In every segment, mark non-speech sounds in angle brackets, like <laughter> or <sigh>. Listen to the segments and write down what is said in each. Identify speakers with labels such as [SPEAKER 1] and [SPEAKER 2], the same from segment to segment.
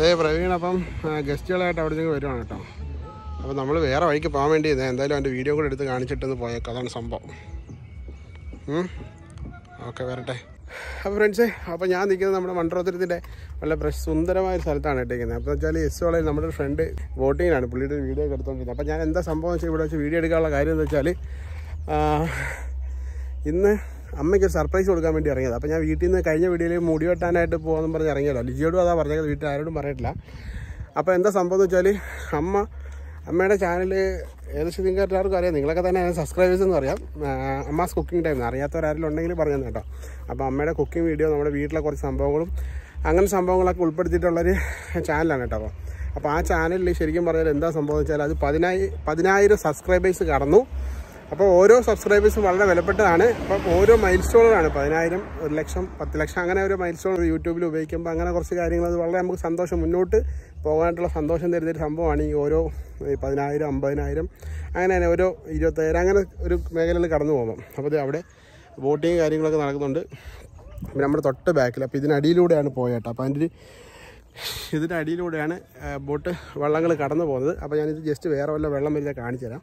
[SPEAKER 1] ഏ പ്രവീൺ അപ്പം ഗസ്റ്റുകളായിട്ട് അവിടെ നിന്ന് വരുവാണ് കേട്ടോ. അപ്പോൾ നമ്മൾ വേറെ വഴിക്ക് പോകാൻ വേണ്ടി ഇരുന്നത്. എന്തായാലും എന്റെ വീഡിയോ കൂടെ എടുത്ത് കാണിച്ചിട്ടൊന്ന് പോയേക്കാം. അതാണ് സംഭവം. ഓക്കെ വരട്ടെ. അപ്പോൾ ഫ്രണ്ട്സേ അപ്പോൾ ഞാൻ നിൽക്കുന്നത് നമ്മുടെ മണ്ഡലത്തിന്റെ വളരെ സുന്ദരമായ ഒരു സ്ഥലത്താണ് ഇട്ടിരിക്കുന്നത് അപ്പോൾ വെച്ചാൽ എസ് വളരെ നമ്മുടെ ഫ്രണ്ട് വോട്ടിങ്ങിനാണ്. പുള്ളിയുടെ വീഡിയോ ഒക്കെ എടുത്തുകൊണ്ടിരുന്നത് അപ്പോൾ ഞാൻ എന്താ സംഭവം വെച്ചാൽ ഇവിടെ വെച്ച് വീഡിയോ എടുക്കാനുള്ള കാര്യം എന്ന് വെച്ചാൽ ഇന്ന് അമ്മയ്ക്ക് ഒരു സർപ്രൈസ് കൊടുക്കാൻ വേണ്ടി ഇറങ്ങിയത്. അപ്പോൾ ഞാൻ വീട്ടിൽ നിന്ന് കഴിഞ്ഞ വീഡിയോയിൽ മുടി വെട്ടാനായിട്ട് പോകാമെന്ന് പറഞ്ഞ് ഇറങ്ങിയല്ലോ ലിജിയോടും അതാ പറഞ്ഞത് വീട്ടിൽ ആരോടും പറഞ്ഞിട്ടില്ല. അപ്പോൾ എന്താ സംഭവം എന്ന് വെച്ചാൽ അമ്മ അമ്മയുടെ ചാനൽ നിങ്ങൾക്ക് എല്ലാവർക്കും അറിയാം. നിങ്ങളൊക്കെ തന്നെ സബ്സ്ക്രൈബേഴ്സ് എന്ന് പറയാം. അമ്മാസ് കുക്കിംഗ് ടൈം അറിയാത്തവരാരെങ്കിലും ഉണ്ടെങ്കിൽ പറഞ്ഞു കേട്ടോ. അപ്പോൾ അമ്മയുടെ കുക്കിംഗ് വീഡിയോ നമ്മുടെ വീട്ടിലെ കുറച്ച് സംഭവങ്ങളും അങ്ങനെ സംഭവങ്ങളൊക്കെ ഉൾപ്പെടുത്തിയിട്ടുള്ളൊരു ചാനലാണ് കേട്ടോ. അപ്പോൾ അപ്പോൾ ആ ചാനലിൽ ശരിക്കും പറഞ്ഞാൽ എന്താ സംഭവം വെച്ചാൽ അത് പതിനായി പതിനായിരം സബ്സ്ക്രൈബേഴ്സ് കടന്നു. അപ്പോൾ ഓരോ സബ്സ്ക്രൈബേഴ്സും വളരെ വിലപ്പെട്ടതാണ്. അപ്പോൾ ഓരോ മൈൽ സ്റ്റോണുകളാണ് പതിനായിരം ഒരു ലക്ഷം പത്ത് ലക്ഷം അങ്ങനെ ഓരോ മൈൽ സ്റ്റോൺ യൂട്യൂബിൽ ഉപയോഗിക്കുമ്പോൾ അങ്ങനെ കുറച്ച് കാര്യങ്ങൾ അത് വളരെ നമുക്ക് സന്തോഷം മുന്നോട്ട് പോകാനായിട്ടുള്ള സന്തോഷം തരുന്നൊരു സംഭവമാണ് ഈ ഓരോ പതിനായിരം അമ്പതിനായിരം അങ്ങനെ തന്നെ ഓരോ ഇരുപത്തായിരം അങ്ങനെ ഒരു മേഖലയിൽ കടന്നു പോകുമ്പം. അപ്പോൾ അവിടെ ബോട്ടിങ് കാര്യങ്ങളൊക്കെ നടക്കുന്നുണ്ട്. പിന്നെ നമ്മുടെ തൊട്ട് ബാക്കിൽ അപ്പോൾ ഇതിനടിയിലൂടെയാണ് പോയേട്ടോ അപ്പോൾ അതിന്റെ ഇതിന്റെ അടിയിലൂടെയാണ് ബോട്ട് വള്ളങ്ങൾ കടന്നു പോകുന്നത്. അപ്പോൾ ഞാനിത് ജസ്റ്റ് വേറെ വല്ല വെള്ളം വരുന്ന കാണിച്ചു തരാം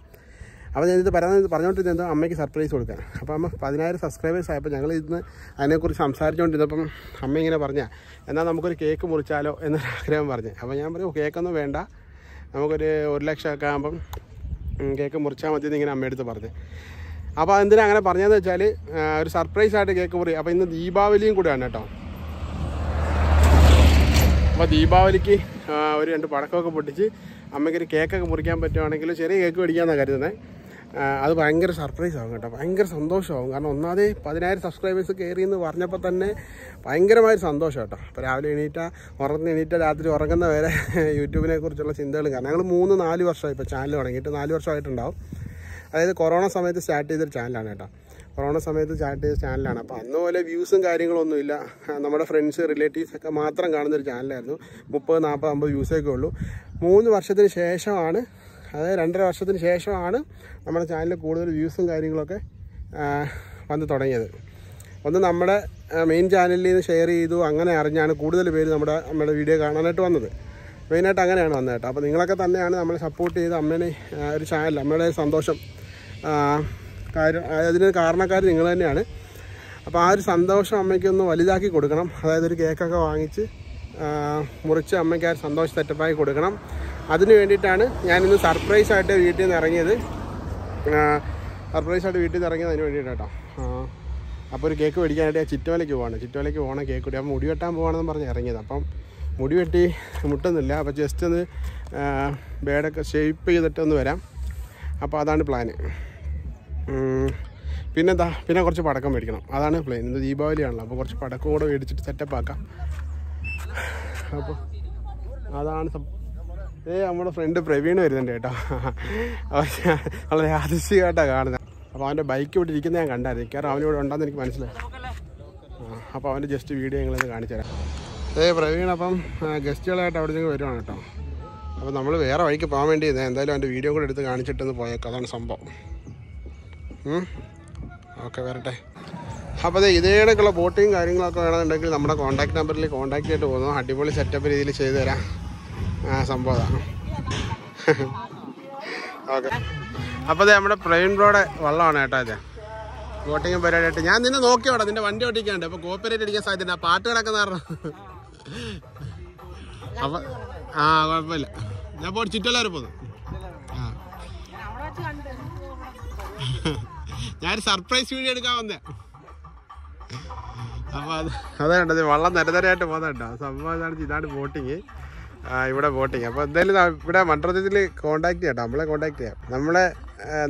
[SPEAKER 1] അപ്പോൾ ഇത് പറയാൻ പറഞ്ഞുകൊണ്ടിരുന്നത് അമ്മയ്ക്ക് സർപ്രൈസ് കൊടുക്കാൻ. അപ്പോൾ അമ്മ പതിനായിരം സബ്സ്ക്രൈബേഴ്സ് ആയപ്പോൾ ഞങ്ങൾ ഇന്ന് അതിനെക്കുറിച്ച് സംസാരിച്ചുകൊണ്ടിരുന്നപ്പം അമ്മ ഇങ്ങനെ പറഞ്ഞ എന്നാൽ നമുക്കൊരു കേക്ക് മുറിച്ചാലോ എന്നൊരു ആഗ്രഹം പറഞ്ഞു. അപ്പോൾ ഞാൻ പറഞ്ഞു കേക്കൊന്നും വേണ്ട. നമുക്കൊരു ഒരു ലക്ഷം ഒക്കെ ആകുമ്പം കേക്ക് മുറിച്ചാൽ മതി എന്ന് ഇങ്ങനെ അമ്മയെടുത്ത് പറഞ്ഞു. അപ്പോൾ എന്തിനാ അങ്ങനെ പറഞ്ഞതെന്ന് വെച്ചാൽ ഒരു സർപ്രൈസ് ആയിട്ട് കേക്ക് മുറി അപ്പോൾ ഇന്ന് ദീപാവലിയും കൂടെയാണ് കേട്ടോ. അപ്പോൾ ദീപാവലിക്ക് ഒരു രണ്ട് പടക്കമൊക്കെ പൊട്ടിച്ച് അമ്മയ്ക്കൊരു കേക്കൊക്കെ മുറിക്കാൻ പറ്റുവാണെങ്കിൽ ചെറിയ കേക്ക് മേടിക്കാമെന്നാണ് കരുതുന്നത് അത് ഭയങ്കര സർപ്രൈസ് ആവും കേട്ടോ. ഭയങ്കര സന്തോഷമാവും. കാരണം ഒന്നാമത് പതിനായിരം സബ്സ്ക്രൈബേഴ്സ് കയറി എന്ന് പറഞ്ഞപ്പോൾ തന്നെ ഭയങ്കരമായൊരു സന്തോഷം കേട്ടോ. അപ്പോൾ രാവിലെ എണീറ്റ ഉറങ്ങുന്ന എണീറ്റ രാത്രി ഉറങ്ങുന്ന വരെ യൂട്യൂബിനെ കുറിച്ചുള്ള ചിന്തകളും കാരണം ഞങ്ങൾ മൂന്ന് നാല് വർഷമായി ഇപ്പോൾ ചാനൽ തുടങ്ങിയിട്ട് നാല് വർഷമായിട്ടുണ്ടാവും. അതായത് കൊറോണ സമയത്ത് സ്റ്റാർട്ട് ചെയ്തൊരു ചാനലാണ് കേട്ടോ. കൊറോണ സമയത്ത് സ്റ്റാർട്ട് ചെയ്ത ചാനലാണ് അപ്പോൾ അന്ന് പോലെ വ്യൂസും കാര്യങ്ങളൊന്നുമില്ല നമ്മുടെ ഫ്രണ്ട്സ് റിലേറ്റീവ്സ് ഒക്കെ മാത്രം കാണുന്നൊരു ചാനലായിരുന്നു മുപ്പത് നാൽപ്പത് അമ്പത് വ്യൂസൊക്കെ ഉള്ളൂ. മൂന്ന് വർഷത്തിന് ശേഷമാണ് അതായത് രണ്ടര വർഷത്തിന് ശേഷമാണ് നമ്മുടെ ചാനലിൽ കൂടുതൽ വ്യൂസും കാര്യങ്ങളൊക്കെ വന്ന് തുടങ്ങിയത്. ഒന്ന് നമ്മുടെ മെയിൻ ചാനലിൽ നിന്ന് ഷെയർ ചെയ്തു അങ്ങനെ അറിഞ്ഞാണ് കൂടുതൽ പേര് നമ്മുടെ നമ്മുടെ വീഡിയോ കാണാനായിട്ട് വന്നത്. മെയിനായിട്ട് അങ്ങനെയാണ് വന്നത് കേട്ടോ. അപ്പോൾ നിങ്ങളൊക്കെ തന്നെയാണ് നമ്മളെ സപ്പോർട്ട് ചെയ്ത് അമ്മേനെ ഒരു ചാനൽ അമ്മയുടെ സന്തോഷം കാര്യം അതിന് കാരണക്കാർ നിങ്ങൾ തന്നെയാണ്. അപ്പോൾ ആ ഒരു സന്തോഷം അമ്മയ്ക്കൊന്ന് വലുതാക്കി കൊടുക്കണം. അതായത് ഒരു കേക്കൊക്കെ വാങ്ങിച്ച് മുറിച്ച് അമ്മയ്ക്ക് ആ ഒരു സന്തോഷം സെറ്റപ്പാക്കി കൊടുക്കണം. അതിന് വേണ്ടിയിട്ടാണ് ഞാനിന്ന് സർപ്രൈസായിട്ട് വീട്ടിൽ നിന്ന് ഇറങ്ങിയത്. സർപ്രൈസായിട്ട് വീട്ടിൽ നിന്ന് ഇറങ്ങിയത് അതിന് വേണ്ടിയിട്ട് കേട്ടോ. അപ്പോൾ ഒരു കേക്ക് മേടിക്കാനായിട്ട് ഞാൻ ചിറ്റോലയ്ക്ക് പോവാണ്. ചിറ്റോലയ്ക്ക് പോകണം കേക്ക് കൂടി. അപ്പോൾ മുടി വെട്ടാൻ പോകണമെന്ന് പറഞ്ഞ് ഇറങ്ങിയത്. അപ്പം മുടി വെട്ടി മുട്ടുന്നില്ല. അപ്പോൾ ജസ്റ്റ് ഒന്ന് ബേഡൊക്കെ ഷേപ്പ് ചെയ്തിട്ട് ഒന്ന് വരാം. അപ്പോൾ അതാണ് പ്ലാന് പിന്നെന്താ? പിന്നെ കുറച്ച് പടക്കം മേടിക്കണം. അതാണ് പ്ലാൻ ഇന്ന് ദീപാവലിയാണല്ലോ. അപ്പോൾ കുറച്ച് പടക്കം കൂടെ മേടിച്ചിട്ട് സെറ്റപ്പ് ആക്കാം. അപ്പോൾ അതാണ് ഏ നമ്മുടെ ഫ്രണ്ട് പ്രവീൺ വരുന്നുണ്ട് കേട്ടോ. വളരെ ആദർശികമായിട്ടാണ് കാണുന്നത്. അപ്പോൾ അവന്റെ ബൈക്ക് ഇവിടെ ഇരിക്കുന്നത് ഞാൻ കണ്ടായിരുന്നു. കാരണം അവനിവിടെ ഉണ്ടെന്ന് എനിക്ക് മനസ്സിലായി. അപ്പോൾ അവന്റെ ജസ്റ്റ് വീഡിയോ ഞങ്ങളത് കാണിച്ചു തരാം. ഏ പ്രവീൺ അപ്പം ഗസ്റ്റുകളായിട്ട് അവിടെ നിന്ന് വരുവാണ് കേട്ടോ. അപ്പോൾ നമ്മൾ വേറെ വഴിക്ക് പോകാൻ വേണ്ടി എന്തായാലും അവന്റെ വീഡിയോ കൂടെ എടുത്ത് കാണിച്ചിട്ടൊന്ന് പോയേക്കാം. അതാണ് സംഭവം. ഓക്കെ വരട്ടെ. അപ്പോൾ അതെ ഇതേ ബോട്ടിങ് കാര്യങ്ങളൊക്കെ വേണമെന്നുണ്ടെങ്കിൽ നമ്മുടെ കോൺടാക്ട് നമ്പറിൽ കോൺടാക്ട് ചെയ്തിട്ട് പോകുന്നു. അടിപൊളി സെറ്റപ്പ് രീതിയിൽ ചെയ്തു തരാം. ആ സംഭവമാണ് ഓക്കെ. അപ്പോൾ അതെ നമ്മുടെ പ്രവീൺ റോഡ് വള്ളമാണ് കേട്ടോ അതെ ബോട്ടിങ് പരിപാടിയായിട്ട്. ഞാൻ നിന്നെ നോക്കിയോടാ നിന്റെ വണ്ടി ഓട്ടിക്കാണ്ട്. അപ്പോൾ കോപ്പറേറ്റ് അടിക്കാൻ സാധ്യത പാട്ട് കിടക്കുന്ന കാരണം അപ്പം ആ കുഴപ്പമില്ല. ഞാൻ പോയി ചുറ്റല്ല വരെ പോന്നു. ആ. ഞാൻ സർപ്രൈസ് വീഡിയോ എടുക്കാൻ വന്നേ. അപ്പൊ അത് അതാണ് വള്ളം നിരന്തരമായിട്ട് പോകുന്നുണ്ടോ. സംഭവം ഇതാണ്. ഇതാണ് ബോട്ടിങ് ഇവിടെ ബോട്ടിങ് അപ്പോൾ എന്തായാലും ഇവിടെ മണ്ഡലത്തിൽ കോൺടാക്ട് ചെയ്യാം. നമ്മളെ കോൺടാക്ട് ചെയ്യാം. നമ്മളെ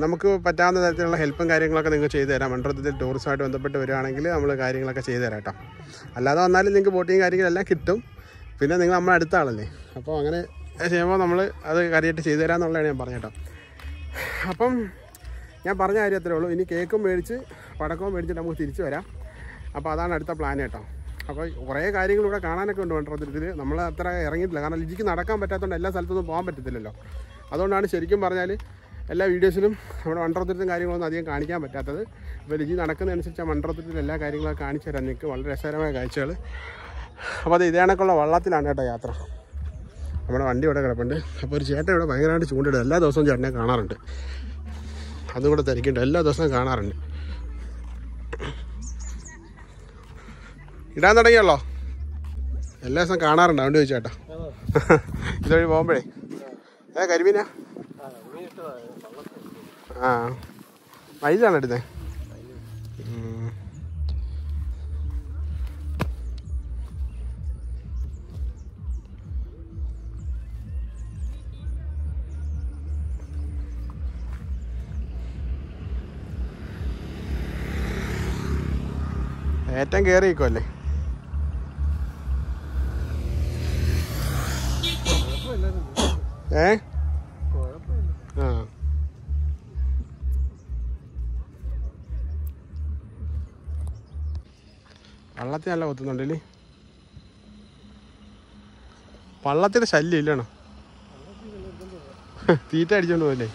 [SPEAKER 1] നമുക്ക് പറ്റാവുന്ന തരത്തിലുള്ള ഹെൽപ്പും കാര്യങ്ങളൊക്കെ നിങ്ങൾക്ക് ചെയ്തു തരാം. മണ്ഡലത്തിൽ ടൂറിസമായിട്ട് ബന്ധപ്പെട്ട് വരികയാണെങ്കിൽ നമ്മൾ കാര്യങ്ങളൊക്കെ ചെയ്തു തരാം കേട്ടോ അല്ലാതെ വന്നാലും നിങ്ങൾക്ക് ബോട്ടിങ് കാര്യങ്ങളെല്ലാം കിട്ടും. പിന്നെ നിങ്ങൾ നമ്മളെ അടുത്ത ആളല്ലേ. അപ്പോൾ അങ്ങനെ ചെയ്യുമ്പോൾ നമ്മൾ അത് കാര്യമായിട്ട് ചെയ്തു തരാമെന്നുള്ളതാണ് ഞാൻ പറഞ്ഞേട്ടോ അപ്പം ഞാൻ പറഞ്ഞ കാര്യം അത്രേ ഉള്ളൂ. ഇനി കേക്കും മേടിച്ച് പടക്കവും മേടിച്ചിട്ട് നമുക്ക് തിരിച്ചു വരാം. അപ്പോൾ അതാണ് അടുത്ത പ്ലാൻ കേട്ടോ അപ്പോൾ കുറേ കാര്യങ്ങൾ ഇവിടെ കാണാനൊക്കെ ഉണ്ട് മണ്ഡലത്തിൽ നമ്മൾ അത്ര ഇറങ്ങിയിട്ടില്ല. കാരണം ലിജിക്ക് നടക്കാൻ പറ്റാത്തതുകൊണ്ട് എല്ലാ സ്ഥലത്തൊന്നും പോകാൻ പറ്റത്തില്ലല്ലോ. അതുകൊണ്ടാണ് ശരിക്കും പറഞ്ഞാൽ എല്ലാ വീഡിയോസിലും നമ്മുടെ മണ്ഡലത്തിലും കാര്യങ്ങളൊന്നും അധികം കാണിക്കാൻ പറ്റാത്തത്. അപ്പോൾ ലിജി നടക്കുന്നതനുസരിച്ച് മണ്ഡലത്തിൽ എല്ലാ കാര്യങ്ങളൊക്കെ കാണിച്ചു തരാം. നിങ്ങൾക്ക് വളരെ രസകരമായ കാഴ്ചകൾ അപ്പോൾ അത് ഇതേ കണക്കുള്ള വള്ളത്തിലാണ് കേട്ടോ യാത്ര. നമ്മുടെ വണ്ടി ഇവിടെ കിടപ്പുണ്ട്. അപ്പോൾ ഒരു ചേട്ടൻ ഇവിടെ ഭയങ്കരമായിട്ട് ചൂണ്ടിടും. എല്ലാ ദിവസവും ചേട്ടനെ കാണാറുണ്ട്. അതും കൂടെ തിരക്കുണ്ട് എല്ലാ ദിവസവും കാണാറുണ്ട്. ഇടാൻ തുടങ്ങിയല്ലോ എല്ലാ ദിവസവും കാണാറുണ്ട് അതുകൊണ്ട് ചോദിച്ചേട്ടാ ഇതുവഴി പോകുമ്പോഴേ ഏ കരിമീനാ? ആ. മൈലാണ് എടുത്തേ. ഏറ്റവും കയറിയിരിക്കുമല്ലേ ഏ? ആ. വള്ളത്തിൽ നല്ല കൊത്തുന്നുണ്ടല്ലേ വള്ളത്തിന്റെ ശല്യം ഇല്ലണോ <laughs> തീറ്റ അടിച്ചോണ്ട് പോലെ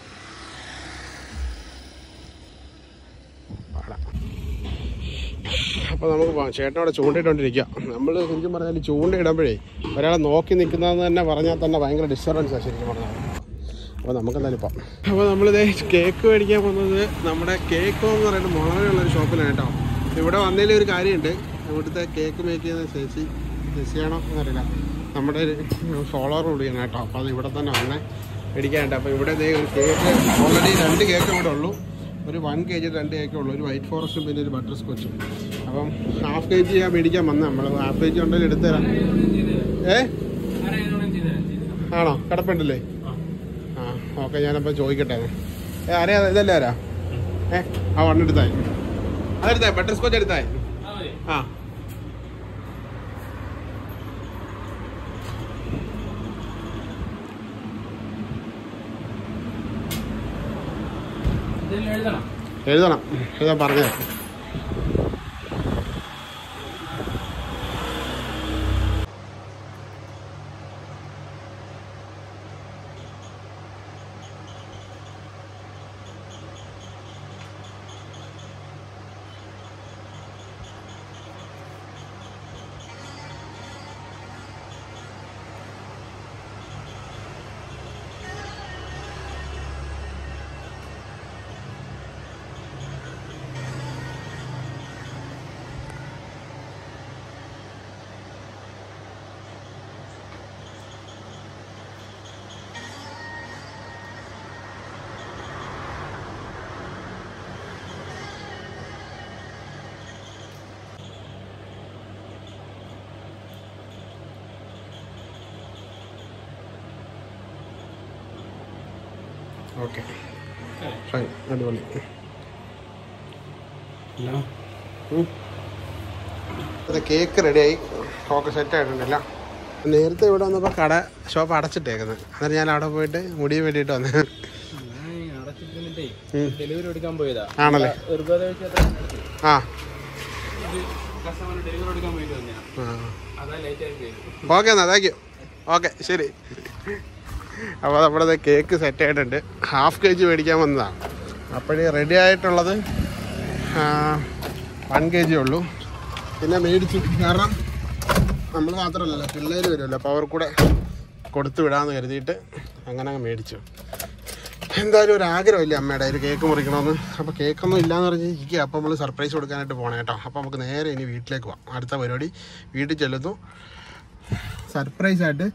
[SPEAKER 1] അപ്പോൾ നമുക്ക് പോകാം ചേട്ടൻ അവിടെ ചൂണ്ടയിട്ടോണ്ടിരിക്കുക നമ്മൾ ശരിക്കും പറഞ്ഞാൽ ചൂണ്ടയിടുമ്പോഴേ ഒരാളെ നോക്കി നിൽക്കുന്നതെന്ന് തന്നെ പറഞ്ഞാൽ തന്നെ ഭയങ്കര ഡിസ്റ്റർബൻസാണ് ശരിക്കും പറഞ്ഞാൽ അപ്പോൾ നമുക്ക് ഇപ്പം അപ്പോൾ നമ്മളിത് കേക്ക് മേടിക്കാൻ പോകുന്നത് നമ്മുടെ കേക്ക് എന്ന് പറയുന്ന മുളകുള്ളൊരു ഷോപ്പിലാണ് കേട്ടോ. ഇവിടെ വന്നതിൽ ഒരു കാര്യമുണ്ട്. ഇവിടുത്തെ കേക്ക് മേക്ക് ചെയ്യുന്ന ചേച്ചി ചേച്ചിയാണോ എന്നറിയില്ല. നമ്മുടെ ഒരു ഫോളോവർ കൂടിയാണ് കേട്ടോ. അപ്പോൾ അത് ഇവിടെ തന്നെ വന്നേ മേടിക്കാനുണ്ട് അപ്പോൾ ഇവിടെ ഒരു കേക്ക് ഓൾറെഡി രണ്ട് കേക്ക് ഇവിടെ ഉള്ളൂ. ഒരു വൺ കെ ജി രണ്ട് ഉള്ളൂ. ഒരു വൈറ്റ് ഫോറസ്റ്റും പിന്നെ ഒരു ബട്ടർ സ്കോച്ചും അപ്പം ഹാഫ് കെ ജി മേടിക്കാൻ വന്ന നമ്മൾ ഹാഫ് കെ ജി ഉണ്ടെങ്കിൽ എടുത്തരാം ഏ? ആണോ? കിടപ്പുണ്ടല്ലേ? ആ ഓക്കെ ഞാനപ്പോൾ ചോദിക്കട്ടെ. ഏ ആരെയാ? ഇതല്ലേ ആരാ ഏ ആ വണ്ണെടുത്തായി അതെടുത്തായി. Butter scotch എടുത്തായി. ആ. എഴുതണം. എഴുതാൻ പറഞ്ഞത് ഓക്കെ. ഫൈൻ അടിപൊളി. ഇത് കേക്ക് റെഡിയായി. ഒക്കെ സെറ്റ് ആയിട്ടുണ്ടല്ലോ നേരത്തെ ഇവിടെ വന്നപ്പോൾ കട ഷോപ്പ് അടച്ചിട്ടേക്കുന്നത് അന്നേരം ഞാൻ അവിടെ പോയിട്ട് മുടി വേണ്ടിയിട്ട് വന്നു.
[SPEAKER 2] ഡെലിവറി എടുക്കാൻ പോയതാ.
[SPEAKER 1] ആണല്ലേ? ആ
[SPEAKER 2] അതാ
[SPEAKER 1] ഓക്കെ എന്നാ. താങ്ക് യു ഓക്കെ ശരി. അപ്പോൾ നമ്മുടെ കേക്ക് സെറ്റ് ആയിട്ടുണ്ട്. ഹാഫ് കെ ജി മേടിക്കാൻ വന്നതാണ് അപ്പോഴേ റെഡി ആയിട്ടുള്ളത് വൺ കെ ജി ഉള്ളൂ. പിന്നെ മേടിച്ചു. കാരണം നമ്മൾ മാത്രമല്ലല്ലോ പിള്ളേർ വരുമല്ലോ. അപ്പോൾ അവർ കൂടെ കൊടുത്തു വിടാമെന്ന് കരുതിയിട്ട് അങ്ങനെ അങ്ങ് മേടിച്ചു. എന്തായാലും ഒരു ആഗ്രഹമില്ല അമ്മയുടെ ഒരു കേക്ക് മുറിക്കണമെന്ന്? അപ്പോൾ കേക്കൊന്നും ഇല്ലയെന്ന് പറഞ്ഞ് ഇരിക്കുക. അപ്പോൾ നമ്മൾ സർപ്രൈസ് കൊടുക്കാനായിട്ട് പോകണം കേട്ടോ. അപ്പോൾ നമുക്ക് നേരെ ഇനി വീട്ടിലേക്ക് പോകാം അടുത്ത പരിപാടി വീട്ടിൽ ചെല്ലുന്നു. സർപ്രൈസ് ആയിട്ട്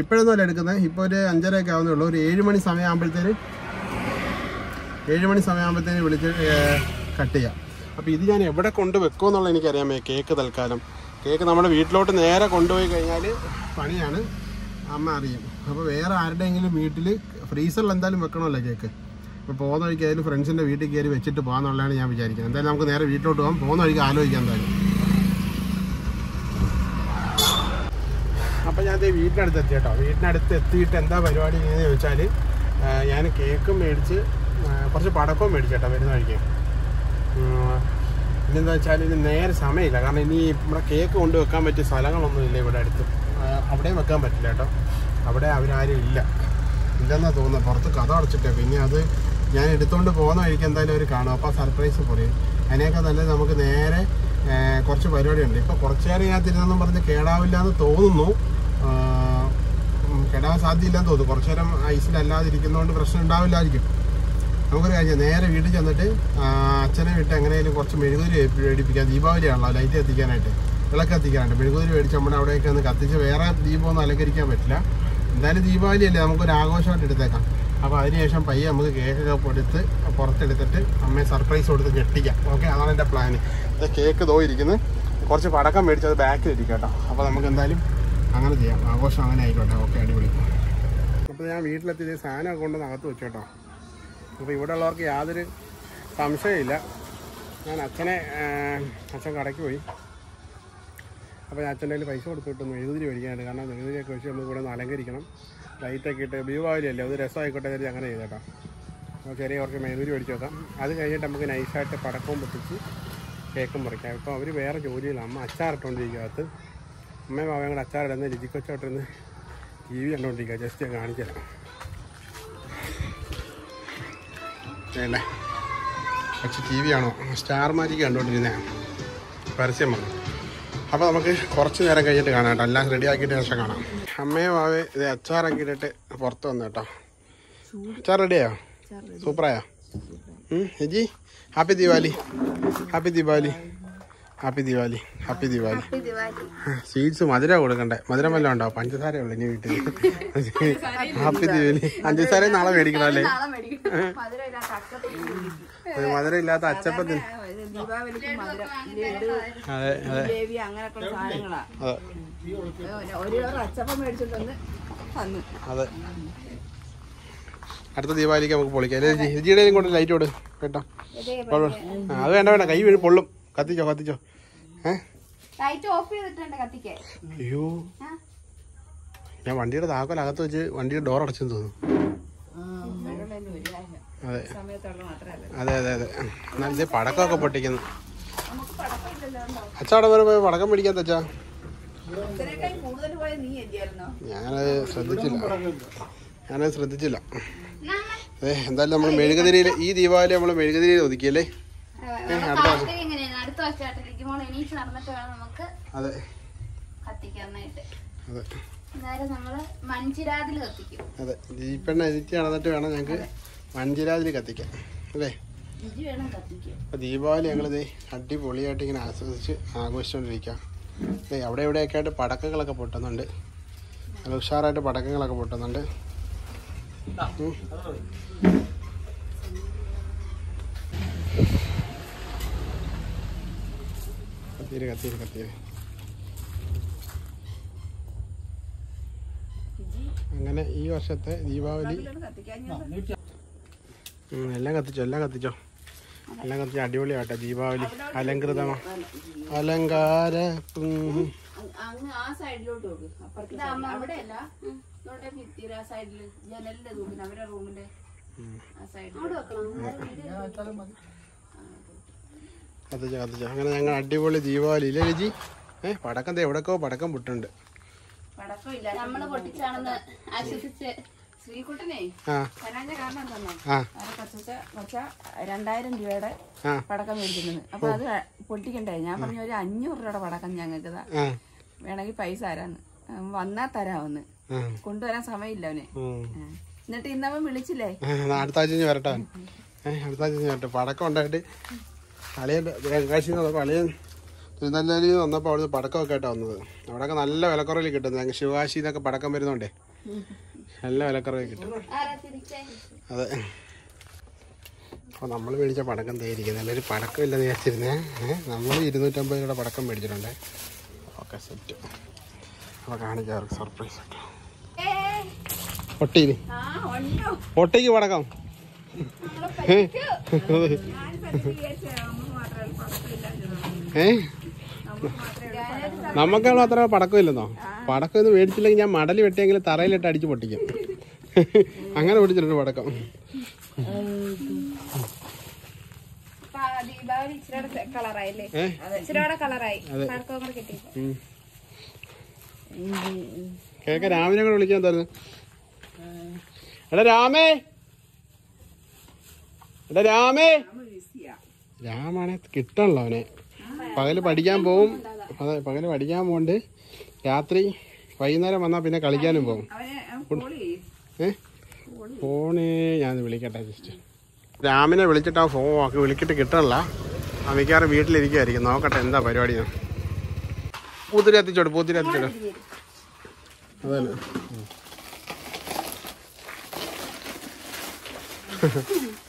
[SPEAKER 1] ഇപ്പോഴൊന്നും അല്ല എടുക്കുന്നത്. ഇപ്പോൾ ഒരു അഞ്ചരയൊക്കെ ആവുന്നേ ഉള്ളൂ. ഒരു ഏഴ് മണി സമയമാകുമ്പോഴത്തേന് ഏഴ് മണി സമയമാകുമ്പോഴത്തേന് വിളിച്ച് കട്ട് ചെയ്യാം. അപ്പോൾ ഇത് ഞാൻ എവിടെ കൊണ്ട് വെക്കുമെന്നുള്ള എനിക്കറിയാമേ കേക്ക് തൽക്കാലം. കേക്ക് നമ്മുടെ വീട്ടിലോട്ട് നേരെ കൊണ്ടുപോയി കഴിഞ്ഞാൽ പണിയാണ്. അമ്മ അറിയും. അപ്പോൾ വേറെ ആരുടെയെങ്കിലും വീട്ടിൽ ഫ്രീസറിൽ എന്തായാലും വെക്കണമല്ലോ കേക്ക്. അപ്പോൾ പോകുന്ന വഴിക്ക് ആയാലും ഫ്രണ്ട്സിന്റെ വീട്ടിൽ കയറി വെച്ചിട്ട് പോകാമെന്നുള്ളതാണ് ഞാൻ വിചാരിക്കുന്നത്. എന്തായാലും നമുക്ക് നേരെ വീട്ടിലോട്ട് പോകാം. പോകുന്ന വഴിക്ക് ആലോചിക്കാം എന്തായാലും. ദേ വീട്ടിനടുത്ത് എത്തി കേട്ടോ. വീട്ടിനടുത്ത് എത്തിയിട്ട് എന്താ പരിപാടി എന്ന് ചോദിച്ചാൽ ഞാൻ കേക്കും മേടിച്ച് കുറച്ച് പടക്കവും മേടിച്ചു കേട്ടോ വരുന്ന വഴിക്ക്. പിന്നെന്താ വെച്ചാൽ ഇനി നേരെ സമയമില്ല. കാരണം ഇനി നമ്മുടെ കേക്ക് കൊണ്ട് വെക്കാൻ പറ്റിയ സ്ഥലങ്ങളൊന്നും ഇല്ല ഇവിടെ അടുത്ത്. അവിടെയും വെക്കാൻ പറ്റില്ല കേട്ടോ. അവിടെ അവരാരും ഇല്ല. ഇല്ലെന്നാണ് തോന്നുന്നത്. പുറത്ത് കഥ അടച്ചിട്ടേ പിന്നെ അത് ഞാൻ എടുത്തുകൊണ്ട് പോകുന്ന വഴിക്ക് എന്തായാലും അവർ കാണും. അപ്പോൾ സർപ്രൈസ് പറയും അതിനേക്കാൾ നല്ലത് നമുക്ക് നേരെ കുറച്ച് പരിപാടിയുണ്ട്. ഇപ്പോൾ കുറച്ച് നേരം തിരുന്നെന്നും പറഞ്ഞ് കേടാവില്ല എന്ന് തോന്നുന്നു. ഉണ്ടാകാൻ സാധ്യതയില്ലെന്ന് തോന്നുന്നു. കുറച്ചു നേരം ഐസിലല്ലാതിരിക്കുന്നതുകൊണ്ട് പ്രശ്നം ഉണ്ടാവില്ലായിരിക്കും. നമുക്കൊരു കാര്യം നേരെ വീട്ടിൽ ചെന്നിട്ട് അച്ഛനെ വിട്ട് എങ്ങനെയാലും കുറച്ച് മെഴുകുതിരി മേടിപ്പിക്കാം ദീപാവലിയാണല്ലോ ലൈറ്റ് കത്തിക്കാനായിട്ട്. വിളക്ക് കത്തിക്കാനായിട്ട്. മെഴുകുതിരി മേടിച്ച് നമ്മുടെ അവിടെയൊക്കെ ഒന്ന് കത്തിച്ച് വേറെ ദീപമൊന്നും അലങ്കരിക്കാൻ പറ്റില്ല. എന്തായാലും ദീപാവലി അല്ലേ നമുക്കൊരു ആഘോഷമായിട്ട് എടുത്തേക്കാം. അപ്പോൾ അതിനുശേഷം പയ്യെ നമുക്ക് കേക്കൊക്കെ എടുത്ത് പുറത്തെടുത്തിട്ട് അമ്മയെ സർപ്രൈസ് കൊടുത്ത് ഞെട്ടിക്കാം. ഓക്കെ? അതാണ് എന്റെ പ്ലാന്. കേക്ക് തോ ഇരിക്കുന്നത് കുറച്ച് പടക്കം മേടിച്ചത് ബാക്കിൽ ഇരിക്കാം കേട്ടോ. അപ്പോൾ നമുക്ക് എന്തായാലും അങ്ങനെ ചെയ്യാം. ആഘോഷം അങ്ങനെ ആയിക്കോട്ടെ. ഓക്കെ അടിപൊളി. അപ്പോൾ ഞാൻ വീട്ടിലെത്തി സാധനമൊക്കെ കൊണ്ടുവന്ന് അകത്ത് വെച്ചു കേട്ടോ. അപ്പോൾ ഇവിടെ ഉള്ളവർക്ക് യാതൊരു സംശയമില്ല ഞാൻ അച്ഛനെ അച്ഛൻ കടയ്ക്ക് പോയി. അപ്പോൾ ഞാൻ അച്ഛന്റെ കയ്യിൽ പൈസ കൊടുത്തു വിട്ടു എഴുതിരി മേടിക്കാനായിട്ട്. കാരണം മെഴുകുതിരിയൊക്കെ വെച്ച് നമ്മൾ കൂടെ ഒന്ന് അലങ്കരിക്കണം. ലൈറ്റൊക്കെ ഇട്ട് ദീപാവലി അല്ലേ? അത് രസമായിക്കോട്ടെ കരുതി അങ്ങനെ ചെയ്തേട്ടോ അപ്പോൾ ചെറിയ കുറച്ച് മെഴുകുതിരി മേടിച്ച് വെക്കാം. അത് കഴിഞ്ഞിട്ട് നമുക്ക് നൈസായിട്ട് പടക്കവും പൊട്ടിച്ച് കേക്കും മുറിക്കാം ഇപ്പോൾ അവർ വേറെ ജോലിയിലാണ്. അമ്മ അച്ചാറിട്ടുകൊണ്ടിരിക്കും അകത്ത്. അമ്മയും മാവയും കൂടെ അച്ചാറിടുന്ന രുചിക്കൊച്ചോട്ടിരുന്ന് ടി വി കണ്ടുകൊണ്ടിരിക്കുക ജസ്റ്റ് ഞാൻ കാണിച്ചു തരാം അല്ലേ പക്ഷെ ടി വി ആണോ? സ്റ്റാർ മാജിക്ക് കണ്ടുകൊണ്ടിരുന്നതാണ് പരസ്യം വന്നു. അപ്പോൾ നമുക്ക് കുറച്ച് നേരം കഴിഞ്ഞിട്ട് കാണാം കേട്ടോ. എല്ലാം റെഡി ആക്കിയിട്ട് ശേഷം കാണാം. അമ്മയും മാവേ ഇത് അച്ചാറൊക്കെ ഇട്ടിട്ട് പുറത്ത് വന്നു കേട്ടോ. അച്ചാർ റെഡിയായോ സൂപ്പറായോ ഹെജി happy Deepavali happy Deepavali happy Diwali happy Diwali sweets മധുര കൊടുക്കണ്ടേ? മധുരം വല്ലതും ഉണ്ടോ? പഞ്ചസാര ഉള്ളു ഇനി വീട്ടിൽ ഹാപ്പി ദിവാലി പഞ്ചസാര നാളെ മേടിക്കണം അല്ലേ? മധുര ഇല്ലാത്ത അച്ചപ്പത്തിന് അതെ അതെ അതെ. അടുത്ത ദീപാവലിക്ക് നമുക്ക് പൊളിക്കാം. അല്ലേ ജിജിയുടെയും കൊണ്ട് ലൈറ്റ് കൊടു കേട്ടോ അത് വേണ്ട വേണ്ട. കൈ വീഴും പൊള്ളും. കത്തിച്ചോ കത്തിച്ചോ. അയ്യോ. ഞാൻ വണ്ടിയുടെ താക്കോൽ അകത്ത് വെച്ച് വണ്ടിയുടെ ഡോർ അടച്ചെന്ന് തോന്നുന്നു. അതെ. അതെ അതെ അതെ. എന്നാൽ ഇത് പടക്കമൊക്കെ പൊട്ടിക്കുന്നു. അച്ചാടം വരെ പോയി പടക്കം പിടിക്കാൻ തച്ചാ. ഞാനത് ശ്രദ്ധിച്ചില്ല. ഞാനത് ശ്രദ്ധിച്ചില്ല. അതെ എന്തായാലും നമ്മൾ മെഴുകുതിരിയിൽ ഈ ദീപാവലി നമ്മൾ മെഴുകുതിരിയിൽ ഒതുക്കിയല്ലേ? അടുത്ത വർഷം.
[SPEAKER 3] എങ്ങനെയാണ് അടുത്ത വർഷമായിട്ടിരിക്കും മോൾ എണീച്ച് നടന്നിട്ട് വേണം നമുക്ക്
[SPEAKER 1] അതെ.
[SPEAKER 3] കത്തിക്കാനായിട്ട്.
[SPEAKER 1] അതെ.
[SPEAKER 3] നമ്മൾ കത്തിക്കും.
[SPEAKER 1] നടന്നിട്ട് വേണം ഞങ്ങൾക്ക് മഞ്ചിരാതിൽ കത്തിക്കാൻ. അല്ലേ? അപ്പോൾ ദീപാവലി ഞങ്ങളിത് അടിപൊളിയായിട്ട് ഇങ്ങനെ ആസ്വദിച്ച് ആഘോഷിച്ചുകൊണ്ടിരിക്കുക അല്ലേ? അവിടെ ഇവിടെയൊക്കെ ആയിട്ട് പടക്കങ്ങളൊക്കെ പൊട്ടുന്നുണ്ട്. നല്ല ഉഷാറായിട്ട് പടക്കങ്ങളൊക്കെ പൊട്ടുന്നുണ്ട്. ഉം. കത്തിയിര് കത്തിയിര് കത്തിയിര് അങ്ങനെ ഈ വർഷത്തെ ദീപാവലി എല്ലാം കത്തിച്ചോ എല്ലാം കത്തിച്ചോ. എല്ലാം കത്തിച്ച അടിപൊളിയാട്ടെ ദീപാവലി അലങ്കൃതമാ അലങ്കാര ഉം.
[SPEAKER 4] അങ്ങ് ആ സൈഡിലോട്ട്
[SPEAKER 1] കത്തിച്ചോ കത്തിച്ച. അങ്ങനെ ഞങ്ങൾ അടിപൊളി ദീപാവലി. ഇല്ലേ രുചി ഏഹ് പടക്കം എവിടെക്കോ പടക്കം പൊട്ടുണ്ട്
[SPEAKER 4] പടക്കം ഇല്ല
[SPEAKER 3] നമ്മൾ പൊട്ടിച്ചാണെന്ന് ആശ്വസിച്ച്
[SPEAKER 4] ശ്രീകുട്ടനെ വരാഞ്ഞ കാരണം രണ്ടായിരം രൂപയുടെ പടക്കം മേടിക്കുന്നത് അപ്പൊ അത് പൊട്ടിക്കണ്ടേ? ഞാൻ പറഞ്ഞ ഒരു അഞ്ഞൂറ് രൂപയുടെ പടക്കം ഞങ്ങൾക്ക് വേണമെങ്കിൽ പൈസ ആരാന്ന് വന്നാ തരാമെന്ന് കൊണ്ടുവരാൻ സമയമില്ല അവനെ. എന്നിട്ട് ഇന്നവൻ വിളിച്ചില്ലേ?
[SPEAKER 1] അടുത്താഴ്ച വരട്ടെ. അടുത്താഴ്ച വരട്ടെ. പടക്കം ഉണ്ടായിട്ട് കളിയൻ രണ്ടാഴ്ച തിരുനെല്ലി വന്നപ്പോൾ അവിടുന്ന് പടക്കമൊക്കെ ആയിട്ടാണ് വന്നത്. അവിടെയൊക്കെ നല്ല വിലക്കുറവിൽ കിട്ടും ഞങ്ങൾ ശിവകാശി എന്നൊക്കെ പടക്കം വരുന്നുണ്ടേ. നല്ല വിലക്കുറവിൽ കിട്ടും. അതെ. അപ്പോൾ നമ്മൾ മേടിച്ച പടക്കം തേയിരിക്കുന്നത് നല്ലൊരു പടക്കം ഇല്ലെന്ന് വിചാരിച്ചിരുന്നേ നമ്മൾ ഇരുന്നൂറ്റമ്പത് രൂപയുടെ പടക്കം മേടിച്ചിട്ടുണ്ട്. ഓക്കെ സെറ്റ് അപ്പോൾ കാണിക്കാം അവർക്ക് സർപ്രൈസ് പൊട്ടിയിൽ
[SPEAKER 4] ആ ഉണ്ടോ?
[SPEAKER 1] പൊട്ടിക്ക് പടക്കം. ഏ? നമുക്കുള്ള അത്ര പടക്കം ഇല്ലെന്നോ പടക്കം ഒന്നും മേടിച്ചില്ലെങ്കിൽ ഞാൻ മടൽ വെട്ടിയെങ്കിൽ തറയിലിട്ട് അടിച്ച് പൊട്ടിക്കും. അങ്ങനെ പൊട്ടിച്ചിട്ടുണ്ട് പടക്കം. കേക്ക രാമനെ കൂടെ വിളിക്കാൻ തരുന്നു എടാ രാമേ. എടാ രാമേ. രാമാണെ കിട്ടണല്ലോ അവനെ. പകൽ പഠിക്കാൻ പോവും. അതെ പകൽ പഠിക്കാൻ പോണ്ട് രാത്രി വൈകുന്നേരം വന്നാൽ പിന്നെ കളിക്കാനും പോകും ഏ? ഫോണേ ഞാൻ വിളിക്കട്ടെ ജസ്റ്റ് രാമിനെ വിളിച്ചിട്ട് ആ ഫോൺ ആക്കി വിളിക്കിട്ട് കിട്ടണല്ല. ആ മിക്കവാറും വീട്ടിലിരിക്കുമായിരിക്കും നോക്കട്ടെ എന്താ പരിപാടി ഞാൻ പൂത്തിരി എത്തിച്ചോട് പൂത്തിരി എത്തിച്ചോട്. അതന്നെ. ഉം.